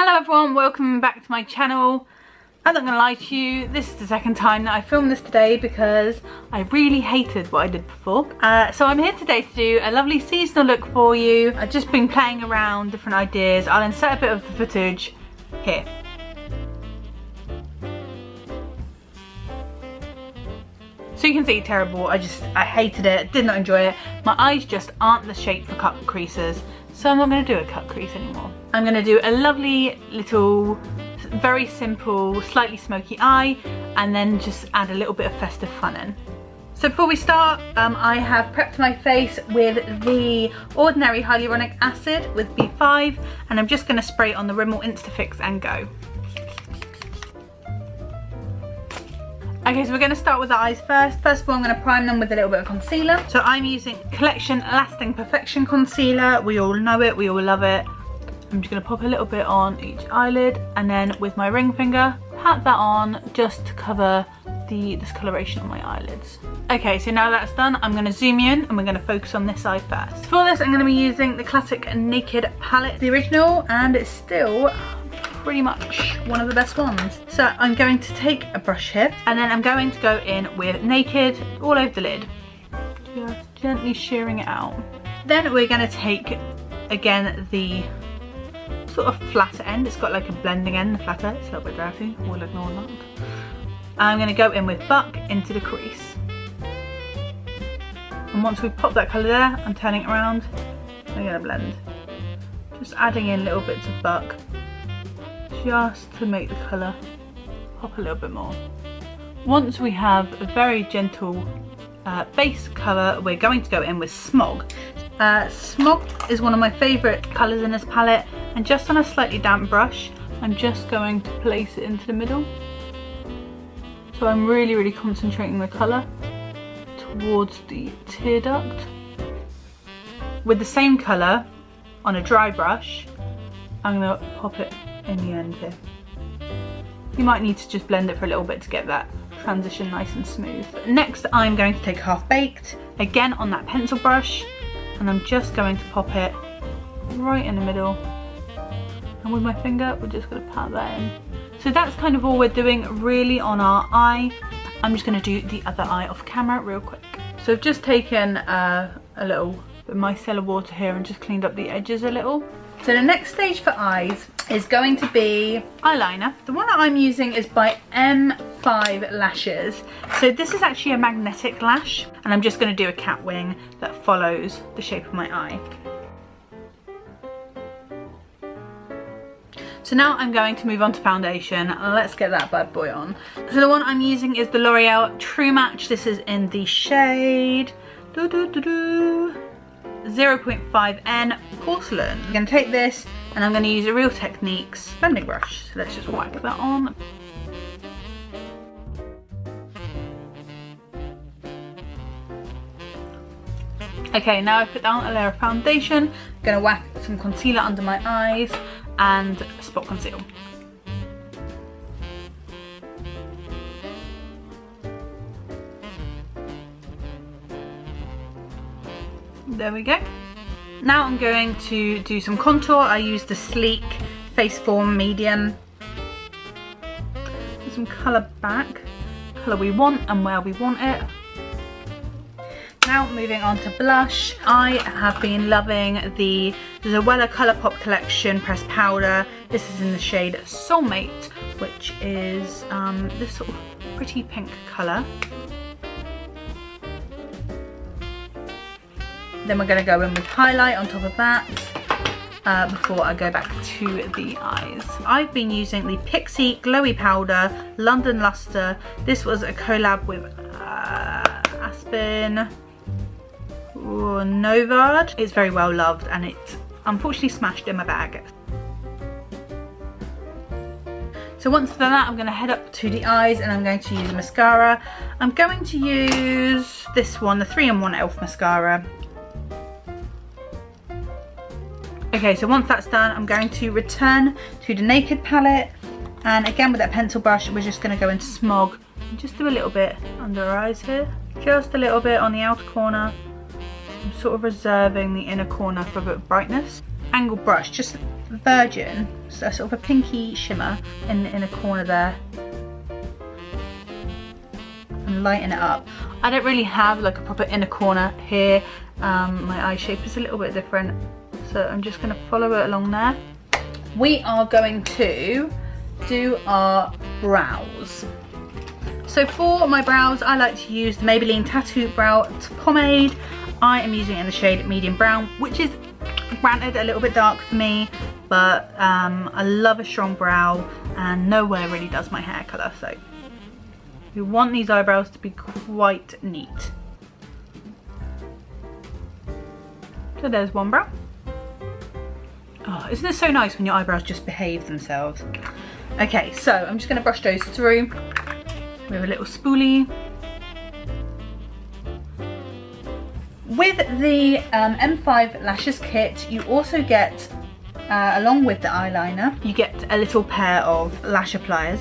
Hello everyone, welcome back to my channel. I'm not gonna lie to you, this is the second time that I filmed this today because I really hated what I did before. Uh, so I'm here today to do a lovely seasonal look for you. I've just been playing around different ideas. I'll insert a bit of the footage here. So you can see terrible, I just, I hated it, did not enjoy it. My eyes just aren't the shape for cut creases, so I'm not gonna do a cut crease anymore. I'm gonna do a lovely little, very simple, slightly smoky eye, and then just add a little bit of festive fun in. So before we start, um, I have prepped my face with the Ordinary Hyaluronic Acid with B5, and I'm just gonna spray it on the Rimmel Instafix and go. Okay, so we're going to start with the eyes first. First of all, I'm to prime them with a little bit of concealer. So I'm using Collection Lasting Perfection Concealer. We all know it, we all love it. I'm just going to pop a little bit on each eyelid and then with my ring finger, pat that on just to cover the discoloration on my eyelids. Okay, so now that's done, I'm going to zoom in and we're going to focus on this eye first. For this, I'm going to be using the classic Naked palette, the original, and it's still pretty much one of the best ones. So I'm going to take a brush here and then I'm going to go in with Naked all over the lid. Just gently shearing it out. Then we're going to take, again, the sort of flatter end. It's got like a blending end, the flatter. It's a little bit dirty, we'll ignore that. I'm going to go in with Buck into the crease. And once we pop that colour there, I'm turning it around. I'm going to blend. Just adding in little bits of Buck just to make the colour pop a little bit more. Once we have a very gentle uh, base colour, we're going to go in with Smog. Uh, Smog is one of my favourite colours in this palette and just on a slightly damp brush, I'm just going to place it into the middle. So I'm really, really concentrating the colour towards the tear duct. With the same colour on a dry brush, I'm going to pop it in the end here. You might need to just blend it for a little bit to get that transition nice and smooth. Next I'm going to take Half Baked, again on that pencil brush, and I'm just going to pop it right in the middle. And with my finger, we're just gonna pat that in. So that's kind of all we're doing really on our eye. I'm just gonna do the other eye off camera real quick. So I've just taken uh, a little micellar water here and just cleaned up the edges a little. So the next stage for eyes is going to be eyeliner. The one that I'm using is by M5 Lashes. So this is actually a magnetic lash and I'm just going to do a cat wing that follows the shape of my eye. So now I'm going to move on to foundation. Let's get that bad boy on. So the one I'm using is the L'Oreal True Match. This is in the shade... Doo -doo -doo 0.5N porcelain. I'm to take this and I'm going to use a Real Techniques blending brush. So let's just whack that on. Okay, now I've put down a layer of foundation. I'm going to whack some concealer under my eyes and spot conceal. There we go. Now I'm going to do some contour. I use the Sleek Face Form Medium. some colour back, colour we want and where we want it. Now moving on to blush, I have been loving the Zoella Colourpop Collection Pressed Powder. This is in the shade Soulmate, which is um, this sort of pretty pink colour. Then we're going to go in with highlight on top of that uh, before I go back to the eyes. I've been using the Pixi Glowy Powder London Luster. This was a collab with uh, Aspyn Ovard. It's very well loved and it unfortunately smashed in my bag. So once done that, I'm going to head up to the eyes and I'm going to use mascara. I'm going to use this one, the 3-in-1 e.l.f. mascara. Okay, so once that's done, I'm going to return to the Naked palette. And again, with that pencil brush, we're just going to go into Smog. Just do a little bit under our eyes here. Just a little bit on the outer corner. Sort of reserving the inner corner for a bit of brightness. angle brush, just virgin, so sort of a pinky shimmer in, in a corner there. And lighten it up. I don't really have like a proper inner corner here. Um, my eye shape is a little bit different. So I'm just gonna follow it along there. We are going to do our brows. So for my brows, I like to use the Maybelline Tattoo Brow Pomade. I am using it in the shade medium brown, which is granted a little bit dark for me, but um, I love a strong brow and nowhere really does my hair colour, so we want these eyebrows to be quite neat. So there's one brow. Oh, isn't it so nice when your eyebrows just behave themselves? Okay, so I'm just going to brush those through with a little spoolie. With the um, M5 Lashes kit, you also get, uh, along with the eyeliner, you get a little pair of lash appliers.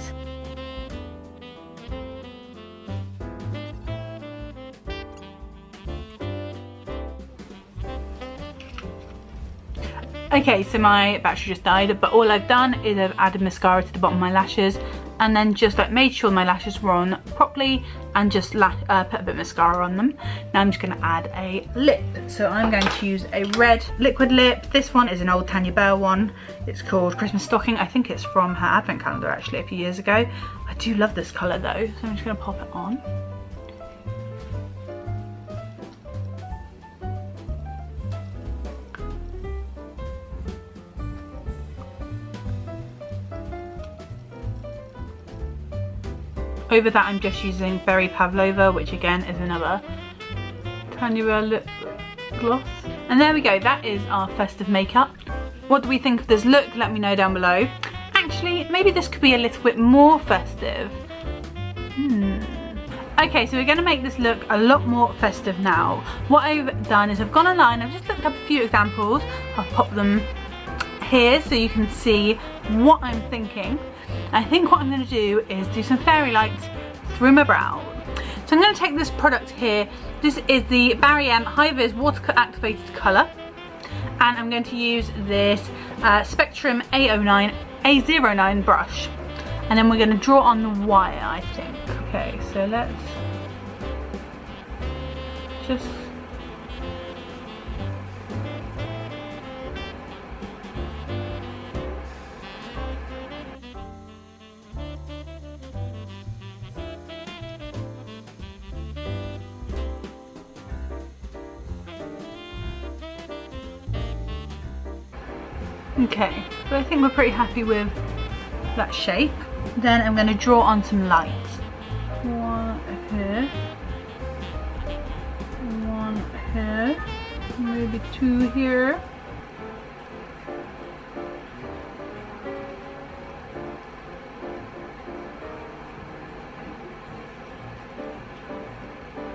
Okay, so my battery just died, but all I've done is I've added mascara to the bottom of my lashes and then just like made sure my lashes were on properly and just uh, put a bit of mascara on them. Now I'm just gonna add a lip. So I'm going to use a red liquid lip. This one is an old Tanya Burr one. It's called Christmas Stocking. I think it's from her advent calendar actually a few years ago. I do love this color though, so I'm just gonna pop it on. Over that I'm just using Berry Pavlova, which again is another Tanya lip gloss. And there we go, that is our festive makeup. What do we think of this look? Let me know down below. Actually, maybe this could be a little bit more festive. Hmm. Okay, so we're gonna make this look a lot more festive now. What I've done is I've gone online, I've just looked up a few examples. I'll pop them here so you can see what I'm thinking. I think what I'm going to do is do some fairy lights through my brow. So I'm going to take this product here. This is the Barry M High Vis Water Activated Colour. And I'm going to use this uh, Spectrum A09, A09 brush. And then we're going to draw on the wire, I think. Okay, so let's just Okay, so I think we're pretty happy with that shape. Then I'm going to draw on some lights. One here. One here. Maybe two here.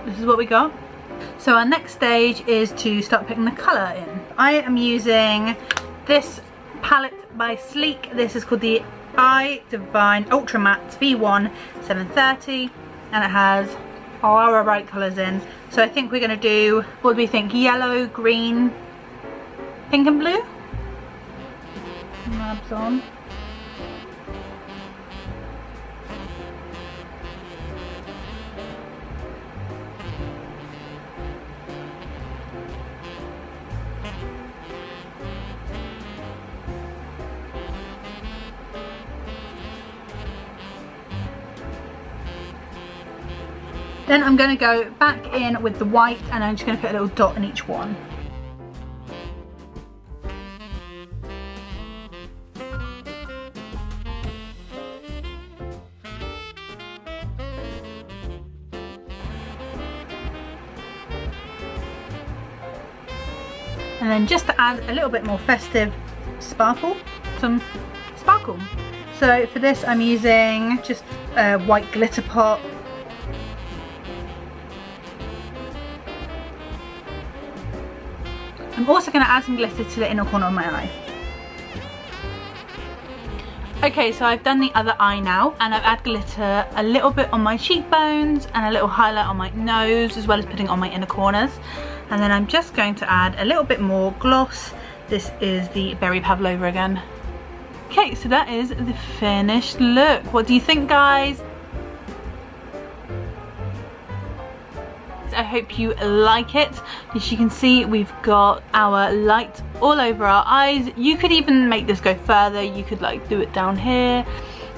This is what we got. So our next stage is to start putting the colour in. I am using this palette by Sleek. This is called the I Divine Ultra Matte V1 730 and it has our bright colours in. So I think we're going to do, what do we think, yellow, green, pink and blue? Mabs on. Then I'm going to go back in with the white and I'm just going to put a little dot in each one. And then just to add a little bit more festive sparkle, some sparkle. So for this I'm using just a white glitter pot I'm also going to add some glitter to the inner corner of my eye. Okay, so I've done the other eye now and I've added glitter a little bit on my cheekbones and a little highlight on my nose as well as putting on my inner corners. And then I'm just going to add a little bit more gloss this is the Berry Pavlova again. Okay, so that is the finished look. What do you think, guys? I hope you like it. As you can see, we've got our light all over our eyes. You could even make this go further. You could like do it down here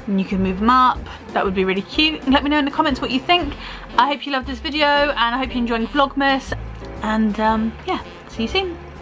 and you can move them up. That would be really cute. Let me know in the comments what you think. I hope you loved this video and I hope you're enjoying Vlogmas. And um, yeah, see you soon.